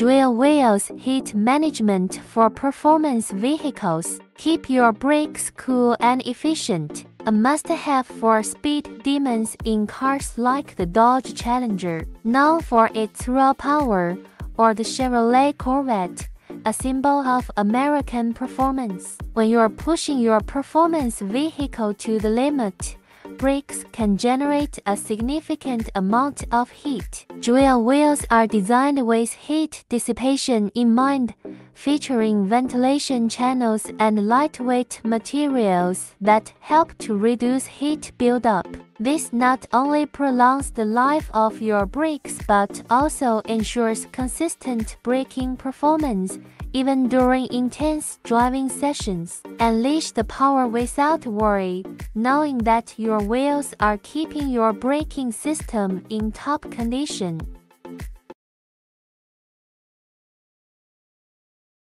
Joyo Wheels Heat Management for Performance Vehicles. Keep your brakes cool and efficient. A must-have for speed demons in cars like the Dodge Challenger, known for its raw power, or the Chevrolet Corvette a symbol of American performance. When you're pushing your performance vehicle to the limit, brakes can generate a significant amount of heat. Joyo wheels are designed with heat dissipation in mind, featuring ventilation channels and lightweight materials that help to reduce heat buildup. This not only prolongs the life of your brakes but also ensures consistent braking performance even during intense driving sessions. Unleash the power without worry, knowing that your wheels are keeping your braking system in top condition.